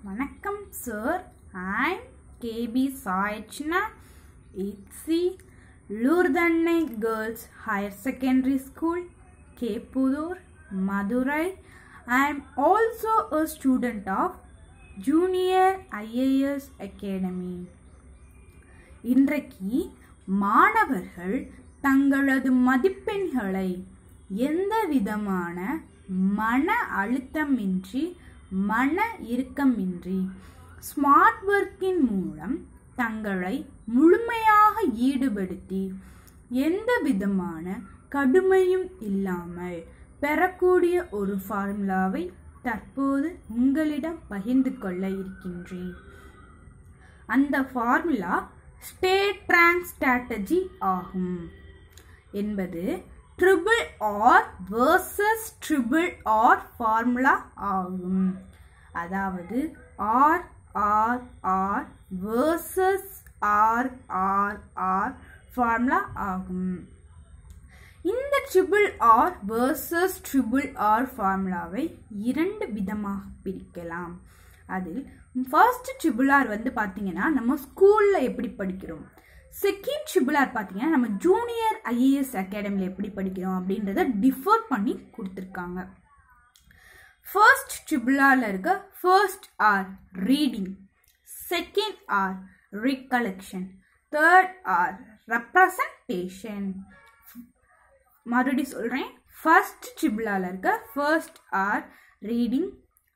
வணக்கம் sir I'm KP சாயச்னா இட்ஸி லூர்தன்னை girls higher secondary school Keppudur Madurai I am also a student of junior IAS academy இன்றைக்கு மாணவர்கள் தங்களது மதிப்பெண்களை எந்த விதமான மன அழுத்தமின்றி மன இறுக்கமின்றி ஸ்மார்ட் ஒர்க்கின் மூலம் தங்களை முழுமையாக ஈடுபடுத்தி எந்த விதமான கடுமையும் இல்லாமல் பெறக்கூடிய ஒரு ஃபார்முலாவை தற்போது உங்களிடம் பகிர்ந்து கொள்ள இருக்கின்றேன். அந்த ஃபார்முலா ஸ்டேட் ரேங்க் ஸ்ட்ராட்டஜி ஆகும். என்பது triple R versus triple R formula ஆகும். அதாவது R R R versus R R R formula ஆகும். இந்த triple R versus triple R ஃபார்முலாவை இரண்டு விதமாக பிரிக்கலாம். அதில் ஃபர்ஸ்ட் ட்ரிபிள் ஆர் வந்து பார்த்தீங்கன்னா நம்ம ஸ்கூலில் எப்படி படிக்கிறோம்? செகண்ட் ட்ரிபிள் ஆர் பார்த்தீங்கன்னா நம்ம ஜூனியர் ஐஏஎஸ் அகாடமியில் எப்படி படிக்கிறோம் அப்படின்றத டிஃபர் பண்ணி கொடுத்துருக்காங்க. ஃபர்ஸ்ட் ட்ரிபிள் ஆரில் இருக்க first R reading second R recollection third R representation மறுபடியும் சொல்கிறேன் ஃபர்ஸ்ட் ட்ரிபிளால் இருக்க first R reading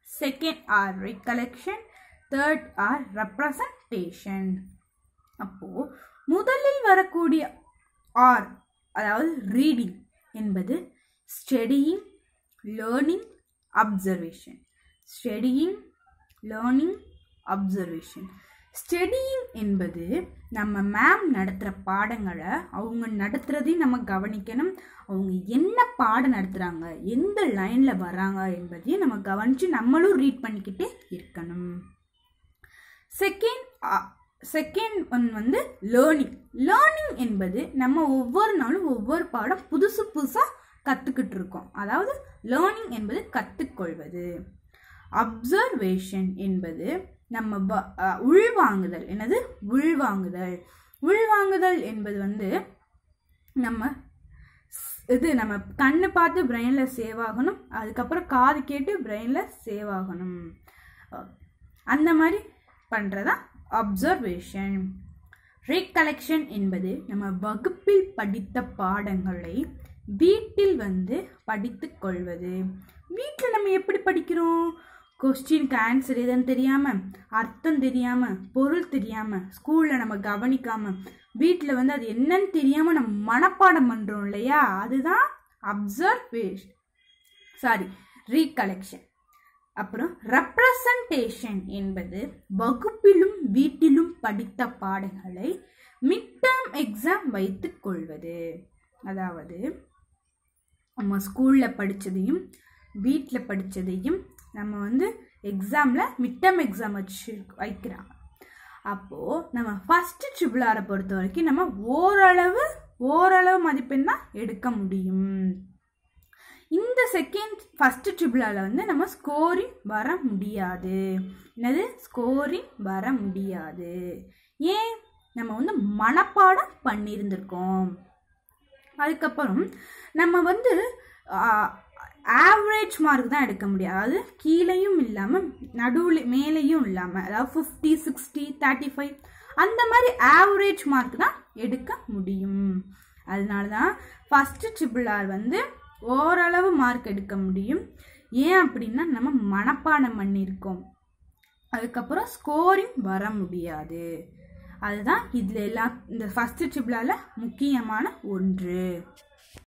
second R recollection third R representation அப்போது முதலில் வரக்கூடிய ஆர் அதாவது ரீடிங் என்பது studying learning observation studying learning observation studying என்பது நம்ம மேம் நடத்துகிற பாடங்களை அவங்க நடத்துகிறதையும் நம்ம கவனிக்கணும். அவங்க என்ன பாடம் நடத்துகிறாங்க எந்த லைனில் வராங்க என்பதையும் நம்ம கவனித்து நம்மளும் ரீட் பண்ணிக்கிட்டே இருக்கணும். செகண்ட் செகண்ட் ஒன் வந்து லேர்னிங் லேர்னிங் என்பது நம்ம ஒவ்வொரு நாளும் ஒவ்வொரு பாடம் புதுசு புதுசாக கற்றுக்கிட்டு இருக்கோம். அதாவது லேர்னிங் என்பது கற்றுக்கொள்வது அப்சர்வேஷன் என்பது நம்ம உள்வாங்குதல். என்னது? உள்வாங்குதல். உள்வாங்குதல் என்பது வந்து நம்ம இது நம்ம கண்ணு பார்த்து பிரெயினில் சேவ் ஆகணும். அதுக்கப்புறம் காது கேட்டு பிரெயினில் சேவ் ஆகணும். அந்த மாதிரி பண்ணுறதா அப்சர்வேஷன் ரீகலெக்ஷன் என்பது நம்ம வகுப்பில் படித்த பாடங்களை வீட்டில் வந்து படித்து கொள்வது. வீட்டில் நம்ம எப்படி படிக்கிறோம்? கொஸ்டினுக்கு ஆன்சர் எதுன்னு தெரியாமல் அர்த்தம் தெரியாமல் பொருள் தெரியாமல் ஸ்கூலில் நம்ம கவனிக்காமல் வீட்டில் வந்து அது என்னன்னு தெரியாமல் நம்ம மனப்பாடம் பண்ணுறோம் இல்லையா? அதுதான் அப்சர்வேஷன் சாரி ரீகலெக்ஷன் அப்புறம் ரெப்ரசன்டேஷன் என்பது வகுப்பிலும் வீட்டிலும் படித்த பாடங்களை மிட்டர்ம் எக்ஸாம் வைத்து கொள்வது. அதாவது நம்ம ஸ்கூலில் படித்ததையும் வீட்டில் படித்ததையும் நம்ம வந்து எக்ஸாமில் மிட்டம் எக்ஸாம் வச்சு வைக்கிறாங்க. அப்போது நம்ம ஃபஸ்ட்டு ட்ரிபிளாரை பொறுத்த வரைக்கும் நம்ம ஓரளவு ஓரளவு மதிப்பெண் தான் எடுக்க முடியும். இந்த செகண்ட் ஃபஸ்ட்டு ட்ரிபிளால் வந்து நம்ம ஸ்கோரிங் வர முடியாது. என்னது? ஸ்கோரிங் வர முடியாது. ஏன்? நம்ம வந்து மனப்பாடம் பண்ணியிருந்திருக்கோம் அதுக்கப்புறம் நம்ம வந்து ஆவரேஜ் மார்க் தான் எடுக்க முடியும் அதாவது கீழேயும் இல்லாமல் நடுவில் மேலேயும் இல்லாமல் அதாவது ஃபிஃப்டி சிக்ஸ்டி தேர்ட்டி ஃபைவ் அந்த மாதிரி ஆவரேஜ் மார்க் தான் எடுக்க முடியும். அதனால தான் ஃபஸ்ட்டு ட்ரிபிள் ஆர் வந்து ஓரளவு மார்க் எடுக்க முடியும். ஏன் அப்படின்னா நம்ம மனப்பாடம் பண்ணியிருக்கோம். அதுக்கப்புறம் ஸ்கோரிங் வர முடியாது. அதுதான் இதில் எல்லாம் இந்த ஃபஸ்ட்டு ட்ரிபிளால் முக்கியமான ஒன்று.